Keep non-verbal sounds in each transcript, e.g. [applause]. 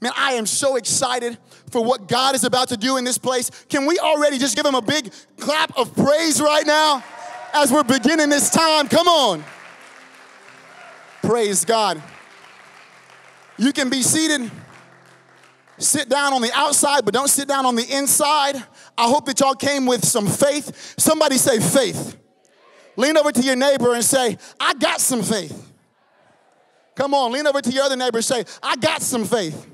Man, I am so excited for what God is about to do in this place. Can we already just give him a big clap of praise right now as we're beginning this time? Come on. Praise God. You can be seated. Sit down on the outside, but don't sit down on the inside. I hope that y'all came with some faith. Somebody say faith. Lean over to your neighbor and say, I got some faith. Come on, lean over to your other neighbor and say, I got some faith.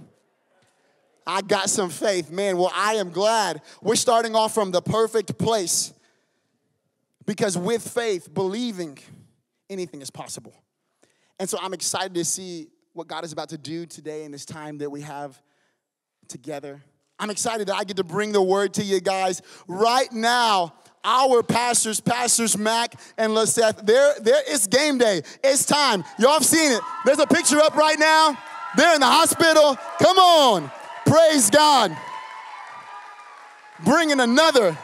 I got some faith. Man, well, I am glad we're starting off from the perfect place because with faith, believing anything is possible. And so I'm excited to see what God is about to do today in this time that we have together. I'm excited that I get to bring the word to you guys right now. Our pastors, Pastors Mac and Lisseth, there, there, it's game day. It's time. Y'all have seen it. There's a picture up right now. They're in the hospital. Come on. Praise God. Bringing another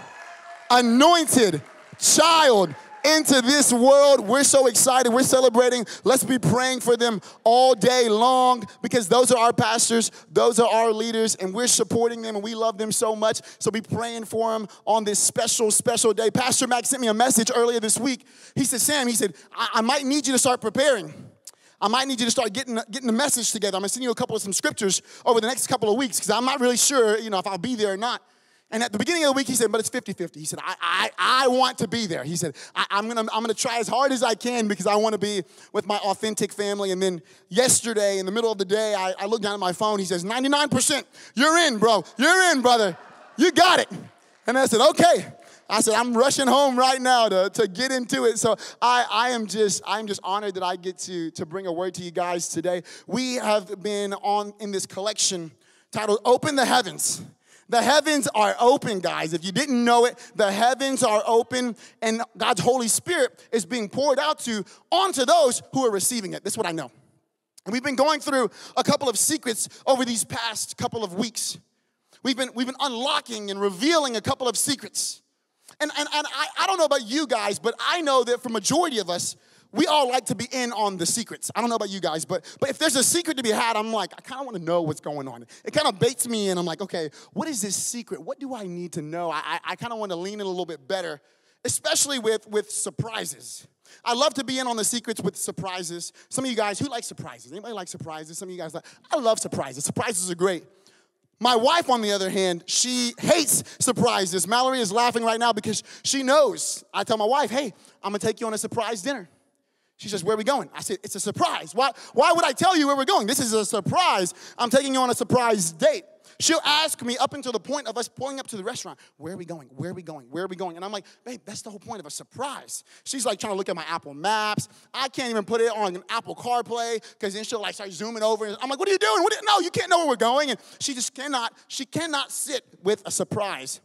anointed child into this world. We're so excited. We're celebrating. Let's be praying for them all day long because those are our pastors, those are our leaders, and we're supporting them and we love them so much. So be praying for them on this special, special day. Pastor Max sent me a message earlier this week. He said, Sam, he said, I, I might need you to start preparing. I might need you to start getting, getting the message together. I'm gonna send you a couple of some scriptures over the next couple of weeks because I'm not really sure, you know, if I'll be there or not. And at the beginning of the week, he said, but it's 50 50. He said, I, I, I want to be there. He said, I, am going to I'm gonna try as hard as I can because I want to be with my authentic family. And then yesterday, in the middle of the day, I, I looked down at my phone. He says, 99%. You're in, bro. You're in, brother. You got it. And I said, okay. I said, I'm rushing home right now to, to get into it. So I, I am just, I'm just honored that I get to, to bring a word to you guys today. We have been on in this collection titled Open the Heavens. The heavens are open, guys. If you didn't know it, the heavens are open, and God's Holy Spirit is being poured out to onto those who are receiving it. That's what I know. And we've been going through a couple of secrets over these past couple of weeks. We've been, we've been unlocking and revealing a couple of secrets. And, and, and I, I don't know about you guys, but I know that for majority of us, we all like to be in on the secrets. I don't know about you guys, but, but if there's a secret to be had, I'm like, I kind of want to know what's going on. It kind of baits me in. I'm like, okay, what is this secret? What do I need to know? I, I, I kind of want to lean in a little bit better, especially with, with surprises. I love to be in on the secrets with surprises. Some of you guys, who like surprises? Anybody like surprises? Some of you guys like, I love surprises. Surprises are great. My wife, on the other hand, she hates surprises. Mallory is laughing right now because she knows. I tell my wife, hey, I'm gonna take you on a surprise dinner. She says, Where are we going? I said, It's a surprise. Why, why would I tell you where we're going? This is a surprise. I'm taking you on a surprise date. She'll ask me up until the point of us pulling up to the restaurant, Where are we going? Where are we going? Where are we going? And I'm like, Babe, that's the whole point of a surprise. She's like trying to look at my Apple Maps. I can't even put it on an Apple CarPlay because then she'll like start zooming over. And I'm like, What are you doing? What you, no, you can't know where we're going. And she just cannot, she cannot sit with a surprise.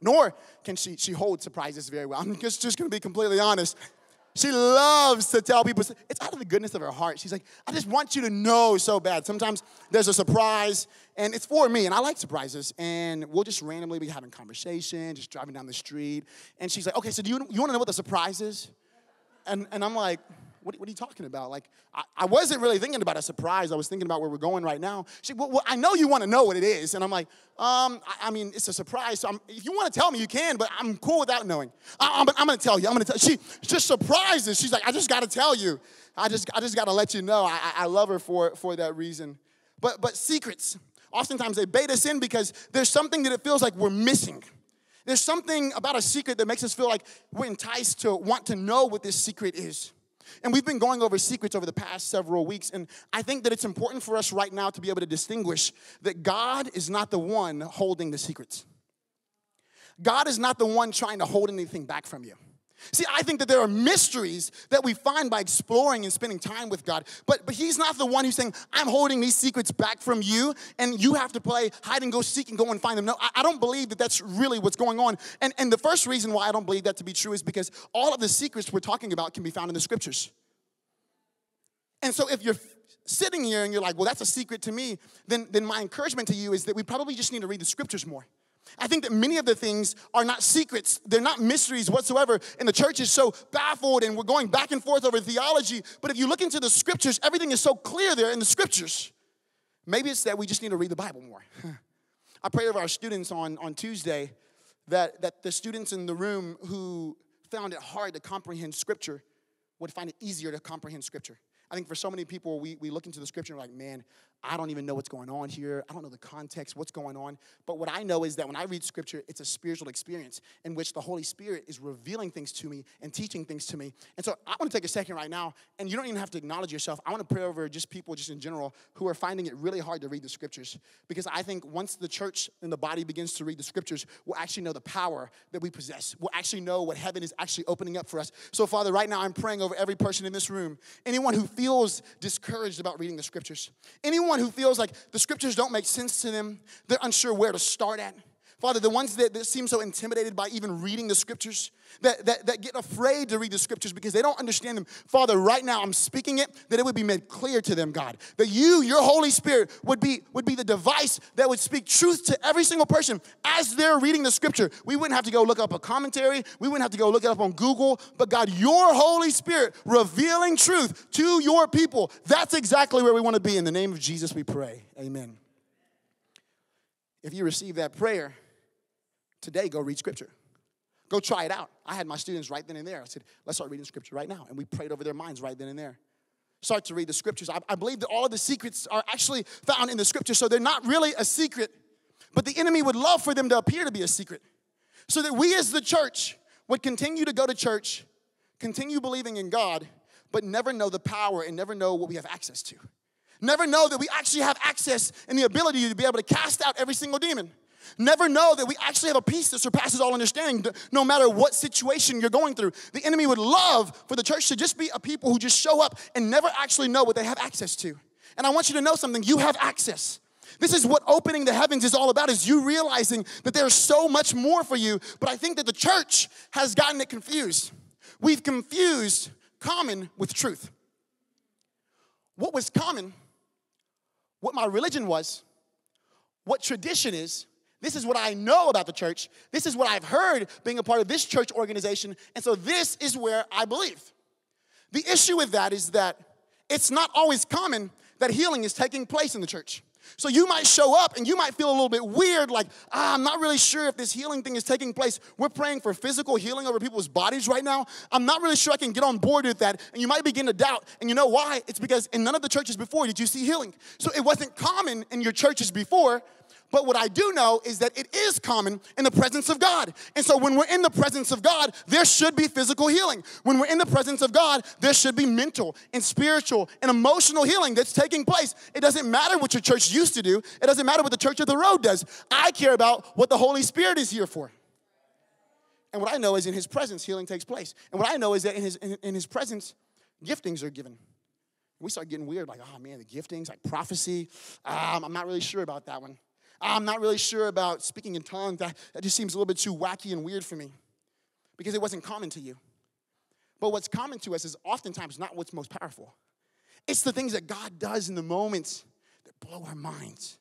Nor can she, she hold surprises very well. I'm just, just gonna be completely honest. She loves to tell people, it's out of the goodness of her heart. She's like, I just want you to know so bad. Sometimes there's a surprise, and it's for me, and I like surprises. And we'll just randomly be having conversation, just driving down the street. And she's like, okay, so do you, you want to know what the surprise is? And, and I'm like, what, what, are you talking about? Like, I, I, wasn't really thinking about a surprise. I was thinking about where we're going right now. She, well, well I know you want to know what it is. And I'm like, um, I, I mean, it's a surprise. So I'm, if you want to tell me, you can, but I'm cool without knowing. I, am I'm going to tell you. I'm going to tell She just surprises. She's like, I just got to tell you. I just, I just got to let you know. I, I love her for, for that reason. But, but secrets, oftentimes they bait us in because there's something that it feels like we're missing. There's something about a secret that makes us feel like we're enticed to want to know what this secret is. And we've been going over secrets over the past several weeks, and I think that it's important for us right now to be able to distinguish that God is not the one holding the secrets. God is not the one trying to hold anything back from you. See, I think that there are mysteries that we find by exploring and spending time with God, but, but He's not the one who's saying, I'm holding these secrets back from you, and you have to play hide and go seek and go and find them. No, I, I don't believe that that's really what's going on. And, and the first reason why I don't believe that to be true is because all of the secrets we're talking about can be found in the scriptures. And so if you're sitting here and you're like, well, that's a secret to me, then, then my encouragement to you is that we probably just need to read the scriptures more. I think that many of the things are not secrets, they're not mysteries whatsoever. And the church is so baffled and we're going back and forth over theology. But if you look into the scriptures, everything is so clear there in the scriptures. Maybe it's that we just need to read the Bible more. [laughs] I pray over our students on, on Tuesday that, that the students in the room who found it hard to comprehend Scripture would find it easier to comprehend Scripture. I think for so many people, we, we look into the scripture and we're like, man, I don't even know what's going on here. I don't know the context, what's going on. But what I know is that when I read scripture, it's a spiritual experience in which the Holy Spirit is revealing things to me and teaching things to me. And so I want to take a second right now, and you don't even have to acknowledge yourself. I want to pray over just people, just in general, who are finding it really hard to read the scriptures. Because I think once the church and the body begins to read the scriptures, we'll actually know the power that we possess. We'll actually know what heaven is actually opening up for us. So, Father, right now I'm praying over every person in this room, anyone who feels discouraged about reading the scriptures, anyone who feels like the scriptures don't make sense to them, they're unsure where to start at. Father, the ones that, that seem so intimidated by even reading the scriptures, that, that, that get afraid to read the scriptures because they don't understand them. Father, right now I'm speaking it, that it would be made clear to them, God. That you, your Holy Spirit, would be, would be the device that would speak truth to every single person as they're reading the scripture. We wouldn't have to go look up a commentary, we wouldn't have to go look it up on Google, but God, your Holy Spirit revealing truth to your people. That's exactly where we want to be. In the name of Jesus, we pray. Amen. If you receive that prayer, today go read scripture. Go try it out. I had my students right then and there. I said, let's start reading scripture right now. And we prayed over their minds right then and there. Start to read the scriptures. I, I believe that all of the secrets are actually found in the scripture, so they're not really a secret, but the enemy would love for them to appear to be a secret. So that we as the church would continue to go to church, continue believing in God, but never know the power and never know what we have access to. Never know that we actually have access and the ability to be able to cast out every single demon. Never know that we actually have a peace that surpasses all understanding, no matter what situation you're going through. The enemy would love for the church to just be a people who just show up and never actually know what they have access to. And I want you to know something you have access. This is what opening the heavens is all about is you realizing that there's so much more for you, but I think that the church has gotten it confused. We've confused common with truth. What was common, what my religion was, what tradition is, this is what I know about the church. This is what I've heard being a part of this church organization. And so this is where I believe. The issue with that is that it's not always common that healing is taking place in the church. So you might show up and you might feel a little bit weird, like, ah, I'm not really sure if this healing thing is taking place. We're praying for physical healing over people's bodies right now. I'm not really sure I can get on board with that. And you might begin to doubt. And you know why? It's because in none of the churches before did you see healing. So it wasn't common in your churches before but what I do know is that it is common in the presence of God. And so when we're in the presence of God, there should be physical healing. When we're in the presence of God, there should be mental and spiritual and emotional healing that's taking place. It doesn't matter what your church used to do, it doesn't matter what the church of the road does. I care about what the Holy Spirit is here for. And what I know is in his presence, healing takes place. And what I know is that in his, in, in his presence, giftings are given. We start getting weird, like, oh man, the giftings, like prophecy. Um, I'm not really sure about that one. I'm not really sure about speaking in tongues. That, that just seems a little bit too wacky and weird for me because it wasn't common to you. But what's common to us is oftentimes not what's most powerful. It's the things that God does in the moments that blow our minds.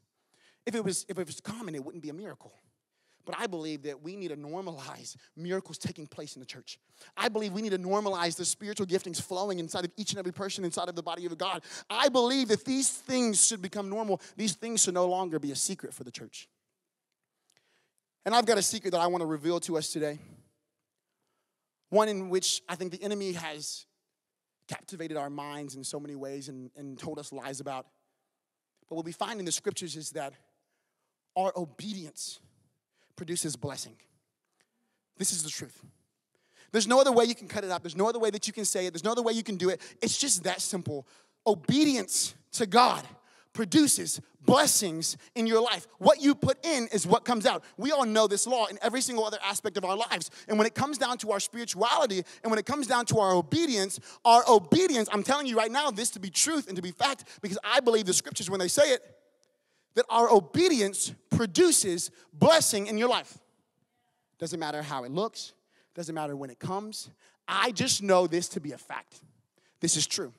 If it was, if it was common, it wouldn't be a miracle. But I believe that we need to normalize miracles taking place in the church. I believe we need to normalize the spiritual giftings flowing inside of each and every person inside of the body of God. I believe that these things should become normal. These things should no longer be a secret for the church. And I've got a secret that I want to reveal to us today. One in which I think the enemy has captivated our minds in so many ways and, and told us lies about. But what we find in the scriptures is that our obedience produces blessing. This is the truth. There's no other way you can cut it up. There's no other way that you can say it. There's no other way you can do it. It's just that simple. Obedience to God produces blessings in your life. What you put in is what comes out. We all know this law in every single other aspect of our lives. And when it comes down to our spirituality and when it comes down to our obedience, our obedience, I'm telling you right now this to be truth and to be fact because I believe the scriptures when they say it that our obedience produces blessing in your life. Doesn't matter how it looks, doesn't matter when it comes. I just know this to be a fact. This is true.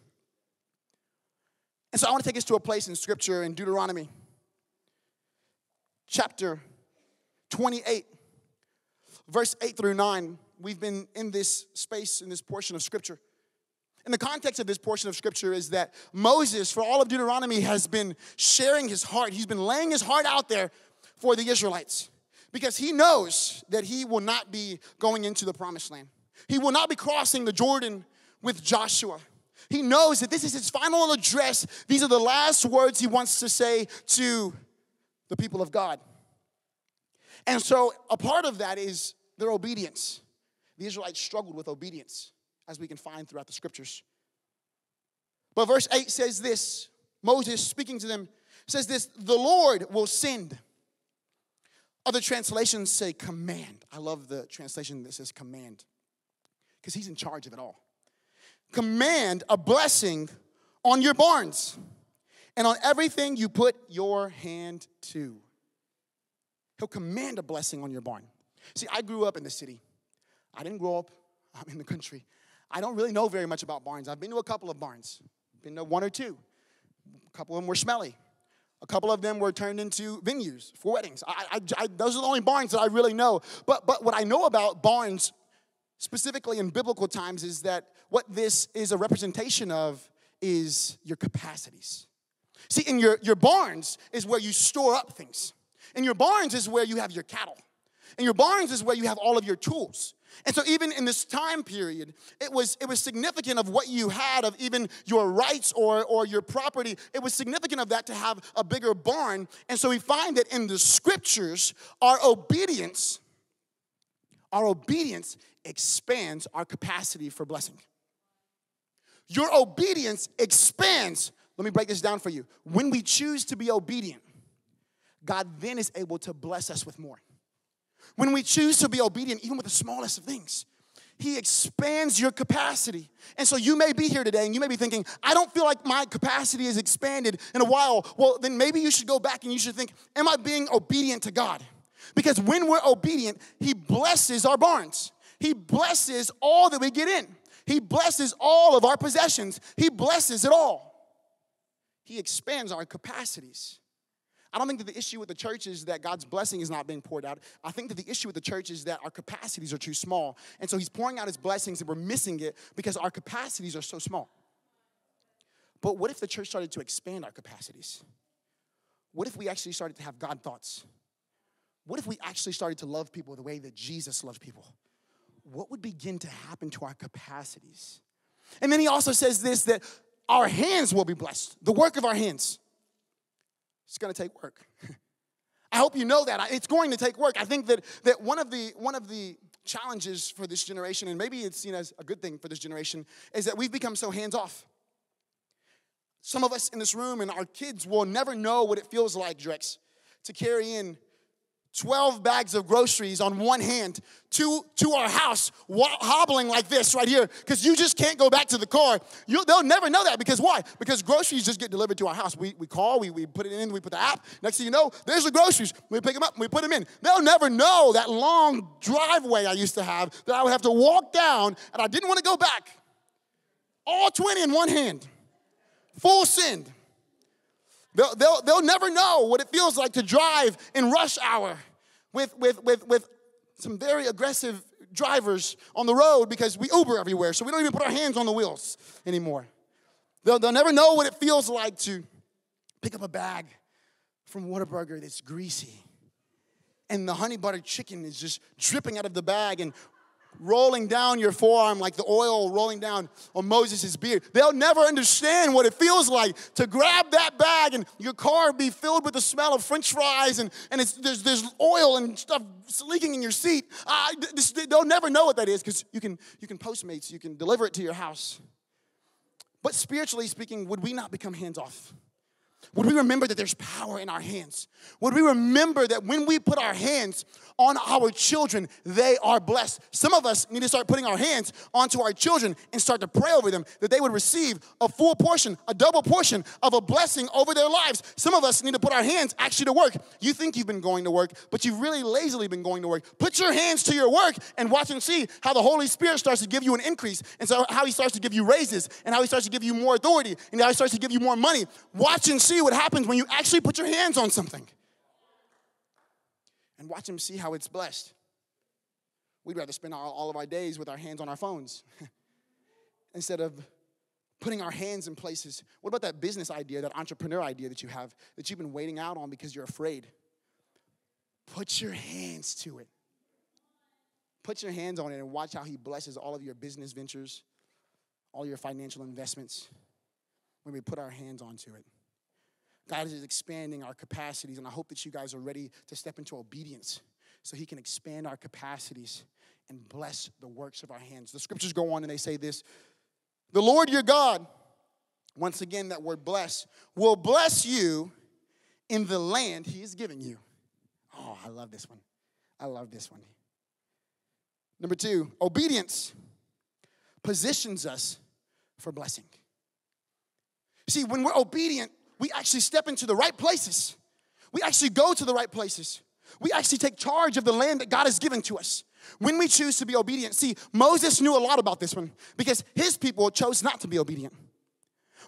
And so I want to take us to a place in Scripture in Deuteronomy chapter 28, verse 8 through 9. We've been in this space, in this portion of Scripture. In the context of this portion of scripture is that Moses, for all of Deuteronomy, has been sharing his heart. He's been laying his heart out there for the Israelites because he knows that he will not be going into the promised land. He will not be crossing the Jordan with Joshua. He knows that this is his final address. These are the last words he wants to say to the people of God. And so, a part of that is their obedience. The Israelites struggled with obedience, as we can find throughout the scriptures. But verse 8 says this Moses speaking to them says this the Lord will send. Other translations say command. I love the translation that says command because he's in charge of it all. Command a blessing on your barns and on everything you put your hand to. He'll command a blessing on your barn. See, I grew up in the city. I didn't grow up I'm in the country. I don't really know very much about barns. I've been to a couple of barns, been to one or two. A couple of them were smelly. A couple of them were turned into venues for weddings. I, I, I, those are the only barns that I really know. But, but what I know about barns, specifically in biblical times, is that what this is a representation of is your capacities. See, in your, your barns is where you store up things. In your barns is where you have your cattle. In your barns is where you have all of your tools. And so even in this time period, it was, it was significant of what you had of even your rights or, or your property. It was significant of that to have a bigger barn. And so we find that in the scriptures, our obedience, our obedience expands our capacity for blessing. Your obedience expands. Let me break this down for you. When we choose to be obedient, God then is able to bless us with more. When we choose to be obedient, even with the smallest of things, He expands your capacity. And so you may be here today and you may be thinking, I don't feel like my capacity is expanded in a while. Well, then maybe you should go back and you should think, Am I being obedient to God? Because when we're obedient, He blesses our barns, He blesses all that we get in, He blesses all of our possessions, He blesses it all. He expands our capacities. I don't think that the issue with the church is that God's blessing is not being poured out. I think that the issue with the church is that our capacities are too small. And so he's pouring out his blessings and we're missing it because our capacities are so small. But what if the church started to expand our capacities? What if we actually started to have God thoughts? What if we actually started to love people the way that Jesus loved people? What would begin to happen to our capacities? And then he also says this that our hands will be blessed, the work of our hands. It's going to take work. [laughs] I hope you know that. It's going to take work. I think that, that one, of the, one of the challenges for this generation, and maybe it's seen as a good thing for this generation, is that we've become so hands off. Some of us in this room and our kids will never know what it feels like, Drex, to carry in 12 bags of groceries on one hand to, to our house, hobbling like this right here, because you just can't go back to the car. You, they'll never know that because why? Because groceries just get delivered to our house. We, we call, we, we put it in, we put the app. Next thing you know, there's the groceries. We pick them up, we put them in. They'll never know that long driveway I used to have that I would have to walk down and I didn't want to go back. All 20 in one hand, full send. They'll, they'll, they'll never know what it feels like to drive in rush hour with, with, with, with some very aggressive drivers on the road because we Uber everywhere, so we don't even put our hands on the wheels anymore. They'll, they'll never know what it feels like to pick up a bag from Whataburger that's greasy and the honey butter chicken is just dripping out of the bag and rolling down your forearm like the oil rolling down on Moses' beard. They'll never understand what it feels like to grab that bag and your car be filled with the smell of french fries and, and it's, there's, there's oil and stuff leaking in your seat. This, they'll never know what that is because you can, you can Postmates, you can deliver it to your house. But spiritually speaking, would we not become hands off? Would we remember that there's power in our hands? Would we remember that when we put our hands on our children, they are blessed? Some of us need to start putting our hands onto our children and start to pray over them that they would receive a full portion, a double portion of a blessing over their lives. Some of us need to put our hands actually to work. You think you've been going to work, but you've really lazily been going to work. Put your hands to your work and watch and see how the Holy Spirit starts to give you an increase, and so how He starts to give you raises, and how He starts to give you more authority, and how He starts to give you more money. Watch and see what happens when you actually put your hands on something. And watch them see how it's blessed. We'd rather spend all, all of our days with our hands on our phones [laughs] instead of putting our hands in places. What about that business idea, that entrepreneur idea that you have that you've been waiting out on because you're afraid? Put your hands to it. Put your hands on it and watch how He blesses all of your business ventures, all your financial investments when we put our hands onto it. God is expanding our capacities, and I hope that you guys are ready to step into obedience so He can expand our capacities and bless the works of our hands. The scriptures go on and they say this The Lord your God, once again, that word bless, will bless you in the land He is giving you. Oh, I love this one. I love this one. Number two, obedience positions us for blessing. See, when we're obedient, we actually step into the right places. We actually go to the right places. We actually take charge of the land that God has given to us. When we choose to be obedient, see, Moses knew a lot about this one because his people chose not to be obedient.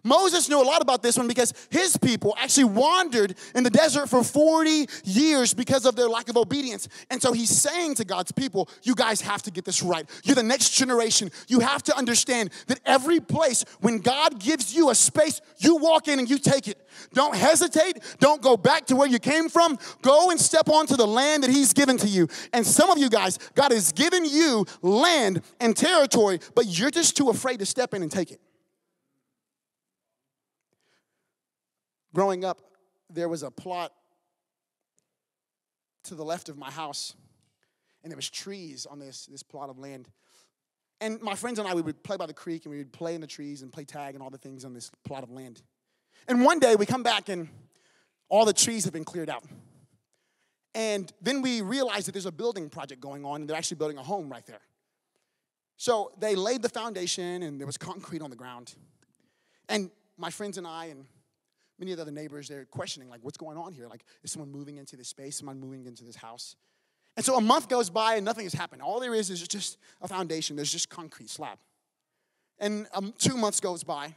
Moses knew a lot about this one because his people actually wandered in the desert for 40 years because of their lack of obedience. And so he's saying to God's people, You guys have to get this right. You're the next generation. You have to understand that every place, when God gives you a space, you walk in and you take it. Don't hesitate. Don't go back to where you came from. Go and step onto the land that he's given to you. And some of you guys, God has given you land and territory, but you're just too afraid to step in and take it. Growing up, there was a plot to the left of my house, and there was trees on this, this plot of land. And my friends and I, we would play by the creek, and we would play in the trees and play tag and all the things on this plot of land. And one day we come back, and all the trees have been cleared out. And then we realize that there's a building project going on, and they're actually building a home right there. So they laid the foundation, and there was concrete on the ground. And my friends and I, and many of the other neighbors, they're questioning, like, what's going on here? Like, is someone moving into this space? Someone moving into this house? And so a month goes by and nothing has happened. All there is is just a foundation. There's just concrete slab. And um, two months goes by.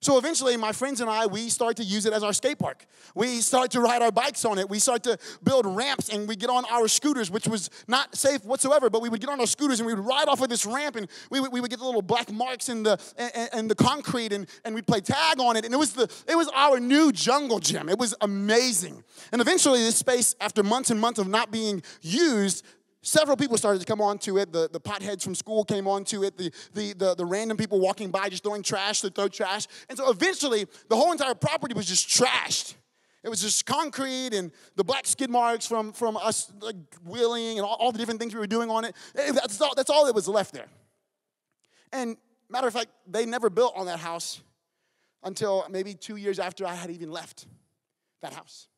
So eventually, my friends and I, we start to use it as our skate park. We start to ride our bikes on it. We start to build ramps and we get on our scooters, which was not safe whatsoever, but we would get on our scooters and we would ride off of this ramp and we would, we would get the little black marks in the, in, in the concrete and, and we'd play tag on it. And it was, the, it was our new jungle gym. It was amazing. And eventually, this space, after months and months of not being used, several people started to come onto it. The, the potheads from school came onto it. The, the, the, the, random people walking by just throwing trash to throw trash. And so eventually, the whole entire property was just trashed. It was just concrete and the black skid marks from, from us like, wheeling and all, all the different things we were doing on it. That's all, that's all that was left there. And matter of fact, they never built on that house until maybe two years after I had even left that house.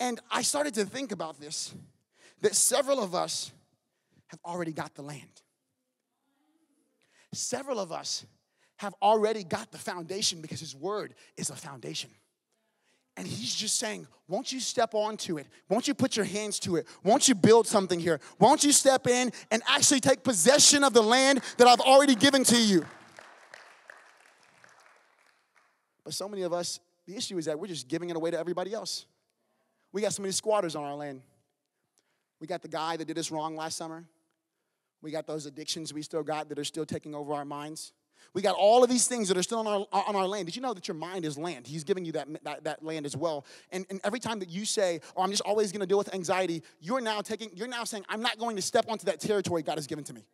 And I started to think about this that several of us have already got the land. Several of us have already got the foundation because His Word is a foundation. And He's just saying, Won't you step onto it? Won't you put your hands to it? Won't you build something here? Won't you step in and actually take possession of the land that I've already given to you? But so many of us, the issue is that we're just giving it away to everybody else. We got so many squatters on our land. We got the guy that did us wrong last summer. We got those addictions we still got that are still taking over our minds. We got all of these things that are still on our, on our land. Did you know that your mind is land? He's giving you that, that, that land as well. And, and every time that you say, oh, I'm just always going to deal with anxiety, you're now taking, you're now saying, I'm not going to step onto that territory God has given to me.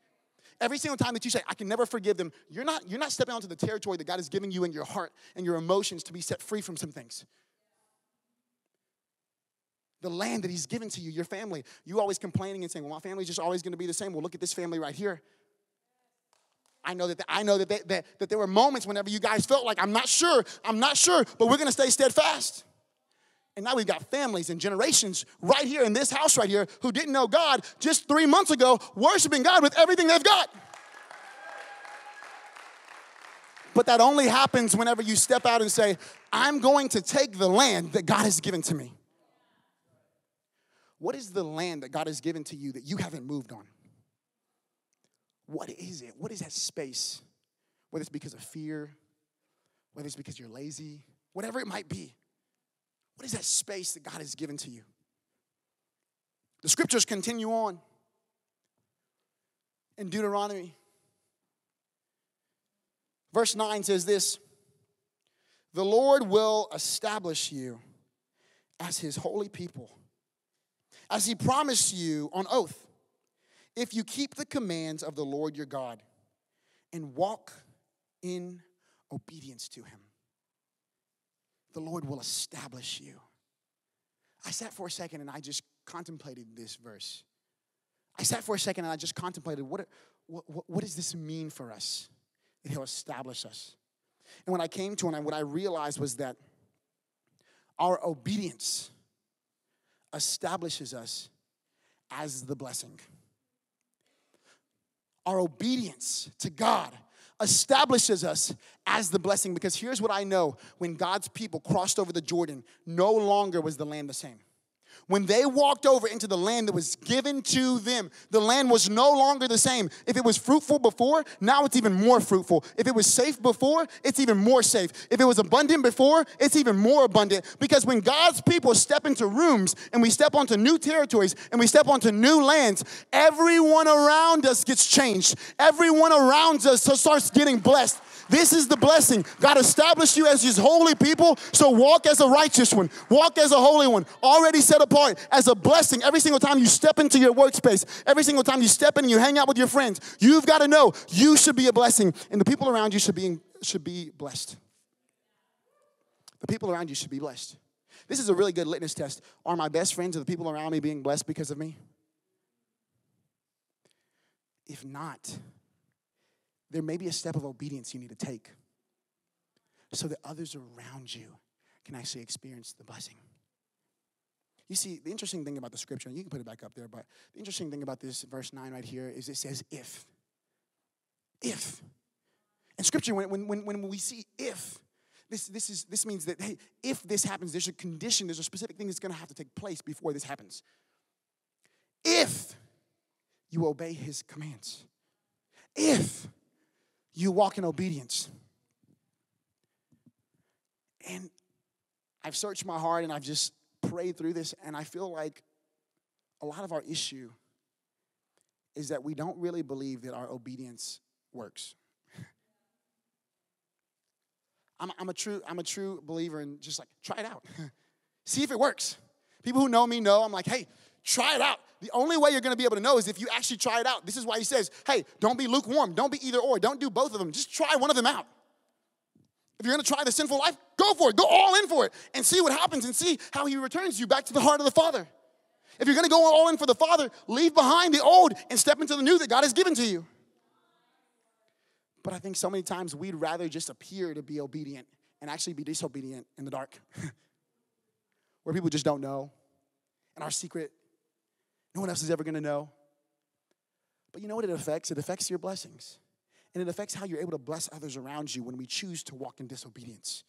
Every single time that you say, I can never forgive them, you're not, you're not stepping onto the territory that God has given you in your heart and your emotions to be set free from some things the land that he's given to you, your family. You always complaining and saying, well, my family's just always going to be the same. Well, look at this family right here. I know that I know that, they, that that there were moments whenever you guys felt like I'm not sure, I'm not sure, but we're going to stay steadfast. And now we've got families and generations right here in this house right here who didn't know God just three months ago, worshiping God with everything they've got. But that only happens whenever you step out and say, I'm going to take the land that God has given to me. What is the land that God has given to you that you haven't moved on? What is it? What is that space? Whether it's because of fear, whether it's because you're lazy, whatever it might be. What is that space that God has given to you? The scriptures continue on in Deuteronomy. Verse 9 says this The Lord will establish you as his holy people, as he promised you on oath, if you keep the commands of the Lord your God and walk in obedience to him. The Lord will establish you. I sat for a second and I just contemplated this verse. I sat for a second and I just contemplated what, what, what does this mean for us? That He'll establish us. And when I came to it, what I realized was that our obedience establishes us as the blessing. Our obedience to God establishes us as the blessing because here's what I know when God's people crossed over the Jordan, no longer was the land the same. When they walked over into the land that was given to them, the land was no longer the same. If it was fruitful before, now it's even more fruitful. If it was safe before, it's even more safe. If it was abundant before, it's even more abundant. Because when God's people step into rooms and we step onto new territories and we step onto new lands, everyone around us gets changed. Everyone around us starts getting blessed. This is the blessing. God established you as his holy people, so walk as a righteous one, walk as a holy one, already set apart as a blessing. Every single time you step into your workspace, every single time you step in and you hang out with your friends, you've got to know you should be a blessing, and the people around you should be, should be blessed. The people around you should be blessed. This is a really good litmus test. Are my best friends or the people around me being blessed because of me? If not, there may be a step of obedience you need to take so that others around you can actually experience the blessing. You see, the interesting thing about the scripture, and you can put it back up there, but the interesting thing about this verse 9 right here is it says if. If. In scripture, when, when, when we see if, this, this, is, this means that, hey, if this happens, there's a condition, there's a specific thing that's gonna have to take place before this happens. If you obey his commands. If you walk in obedience. And I've searched my heart and I've just prayed through this, and I feel like a lot of our issue is that we don't really believe that our obedience works. [laughs] I'm, I'm, a true, I'm a true believer in just like try it out. [laughs] See if it works. People who know me know I'm like, hey, try it out. The only way you're gonna be able to know is if you actually try it out. This is why he says, hey, don't be lukewarm, don't be either or, don't do both of them. Just try one of them out. If you're gonna try the sinful life, go for it, go all in for it, and see what happens and see how he returns you back to the heart of the Father. If you're gonna go all in for the Father, leave behind the old and step into the new that God has given to you. But I think so many times we'd rather just appear to be obedient and actually be disobedient in the dark, [laughs] where people just don't know. And our secret no one else is ever to know. But you know what it affects? It affects your blessings. And it affects how you're able to bless others around you when we choose to walk in disobedience.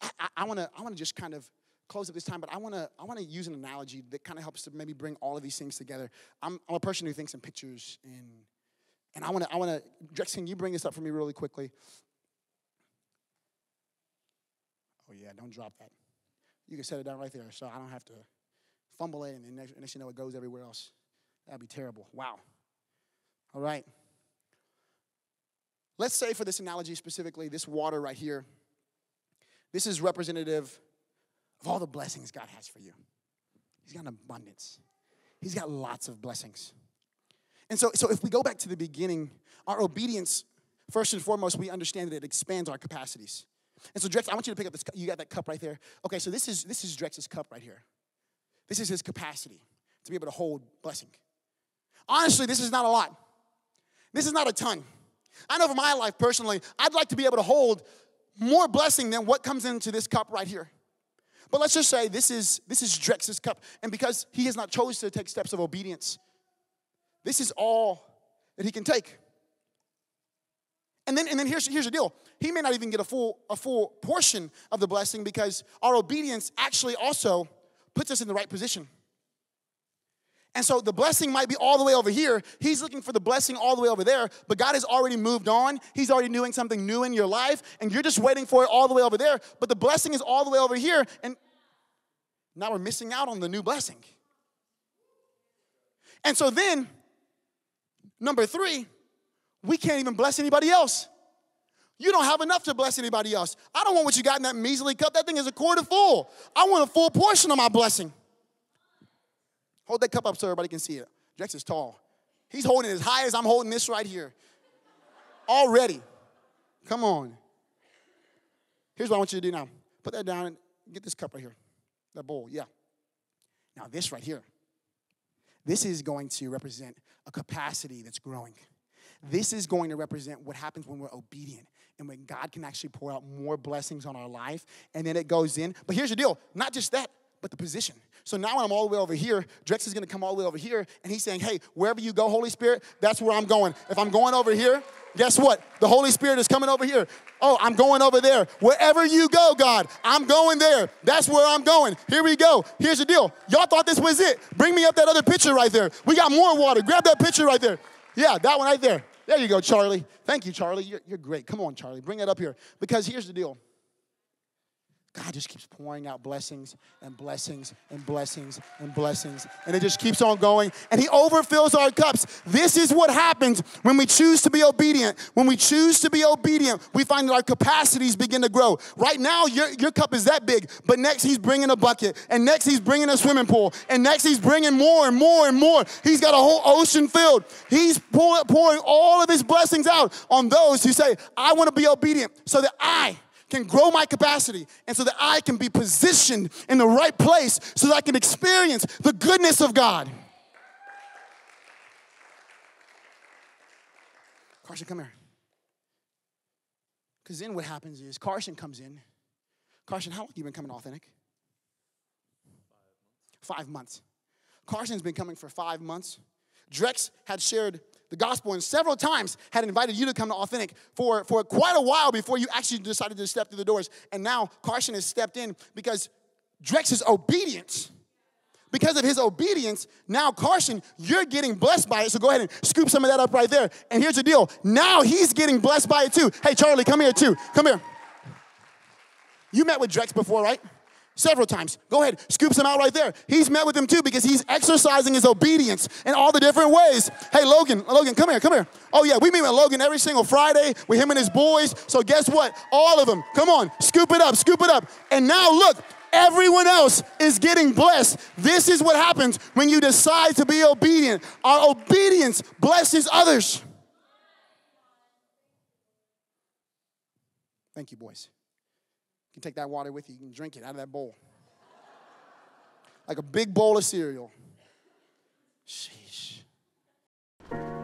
I, I, I want to I wanna just kind of close at this time, but I want to I want to use an analogy that kind of helps to maybe bring all of these things together. I'm, I'm a person who thinks in pictures, and and I want to I want to Drex, can you bring this up for me really quickly? Oh yeah, don't drop that. You can set it down right there, so I don't have to fumble it, and then next, next you know it goes everywhere else. That'd be terrible. Wow. All right. Let's say for this analogy specifically, this water right here, this is representative of all the blessings God has for you. He's got an abundance. He's got lots of blessings. And so, so if we go back to the beginning, our obedience, first and foremost, we understand that it expands our capacities. And so, Drex, I want you to pick up this. You got that cup right there. Okay, so this is this is Drex's cup right here. This is his capacity to be able to hold blessing. Honestly, this is not a lot. This is not a ton. I know for my life personally, I'd like to be able to hold more blessing than what comes into this cup right here. But let's just say this is this is Drex's cup, and because he has not chosen to take steps of obedience, this is all that he can take. And then, and then here's, here's the deal. He may not even get a full, a full portion of the blessing because our obedience actually also puts us in the right position. And so the blessing might be all the way over here. He's looking for the blessing all the way over there, but God has already moved on. He's already doing something new in your life, and you're just waiting for it all the way over there. But the blessing is all the way over here, and now we're missing out on the new blessing. And so then, number three, we can't even bless anybody else. You don't have enough to bless anybody else. I don't want what you got in that measly cup. That thing is a quarter full. I want a full portion of my blessing. Hold that cup up so everybody can see it. Drex is tall. He's holding it as high as I'm holding this right here. Already. Come on. Here's what I want you to do now. Put that down and get this cup right here. That bowl, yeah. Now, this right here, this is going to represent a capacity that's growing. This is going to represent what happens when we're obedient and when God can actually pour out more blessings on our life. And then it goes in. But here's the deal not just that, but the position. So now when I'm all the way over here, Drex is gonna come all the way over here, and he's saying, Hey, wherever you go, Holy Spirit, that's where I'm going. If I'm going over here, guess what? The Holy Spirit is coming over here. Oh, I'm going over there. Wherever you go, God, I'm going there. That's where I'm going. Here we go. Here's the deal. Y'all thought this was it. Bring me up that other picture right there. We got more water. Grab that picture right there. Yeah, that one right there. There you go, Charlie. Thank you, Charlie. You're, you're great. Come on, Charlie. Bring it up here. Because here's the deal God just keeps pouring out blessings and blessings and blessings and blessings. And it just keeps on going. And He overfills our cups. This is what happens when we choose to be obedient. When we choose to be obedient, we find that our capacities begin to grow. Right now, your, your cup is that big, but next He's bringing a bucket. And next He's bringing a swimming pool. And next He's bringing more and more and more. He's got a whole ocean filled. He's pouring all of His blessings out on those who say, I want to be obedient so that I can grow my capacity and so that I can be positioned in the right place so that I can experience the goodness of God. Carson, come here. Because then what happens is Carson comes in. Carson, how long have you been coming authentic? Five months. Carson's been coming for five months. Drex had shared the gospel and several times had invited you to come to Authentic for, for quite a while before you actually decided to step through the doors. And now Carson has stepped in because Drex's obedience. Because of his obedience, now Carson, you're getting blessed by it. So go ahead and scoop some of that up right there. And here's the deal now he's getting blessed by it too. Hey, Charlie, come here too. Come here. You met with Drex before, right? Several times. Go ahead, scoops him out right there. He's met with him too because he's exercising his obedience in all the different ways. Hey, Logan, Logan, come here, come here. Oh, yeah, we meet with Logan every single Friday with him and his boys. So, guess what? All of them, come on, scoop it up, scoop it up. And now, look, everyone else is getting blessed. This is what happens when you decide to be obedient. Our obedience blesses others. Thank you, boys. You can take that water with you. You can drink it out of that bowl. [laughs] Like a big bowl of cereal. Sheesh.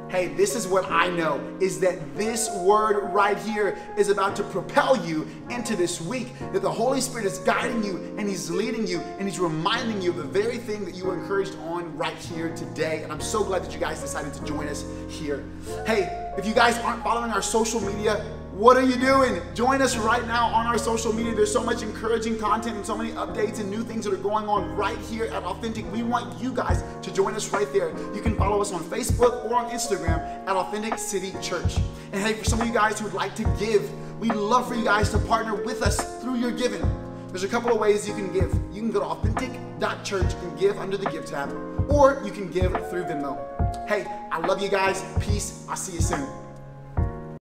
Hey, this is what I know is that this word right here is about to propel you into this week. That the Holy Spirit is guiding you and He's leading you and He's reminding you of the very thing that you were encouraged on right here today. And I'm so glad that you guys decided to join us here. Hey, if you guys aren't following our social media, what are you doing? Join us right now on our social media. There's so much encouraging content and so many updates and new things that are going on right here at Authentic. We want you guys to join us right there. You can follow us on Facebook or on Instagram at Authentic City Church. And hey, for some of you guys who would like to give, we'd love for you guys to partner with us through your giving. There's a couple of ways you can give. You can go to authentic.church and give under the Give tab, or you can give through Venmo. Hey, I love you guys. Peace. I'll see you soon.